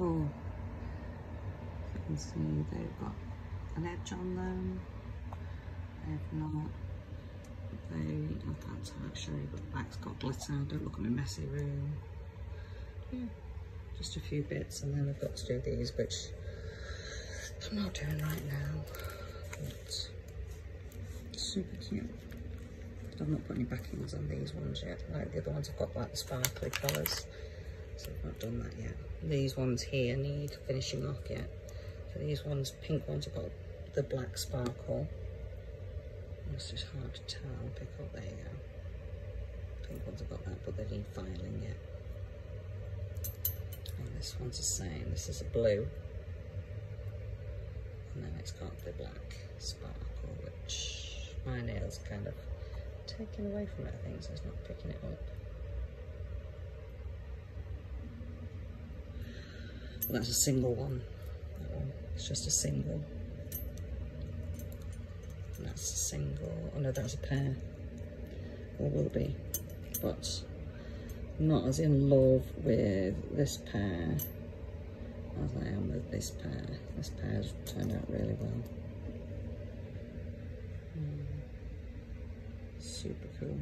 Oh, you can see they've got an edge on them. They've not. They, I can't tell actually, but the back's got glitter. Don't look at my messy room. Yeah, just a few bits, and then I've got to do these, which I'm not doing right now. But super cute. I've not put any backings on these ones yet. Like the other ones, I've got like the sparkly colours. So I've not done that yet. These ones here need finishing off yet. So these ones, pink ones, have got the black sparkle. It's just hard to tell. Pick up, there you go. Pink ones have got that, but they need filing yet. And this one's the same. This is a blue. And then it's got the black sparkle, which my nails kind of taken away from it, I think, so it's not picking it up. Well, that's a single one. That one. It's just a single. And that's a single. Oh no, that's a pair. Or will be. But not as in love with this pair as I am with this pair. This pair's turned out really well. Mm. Super cool.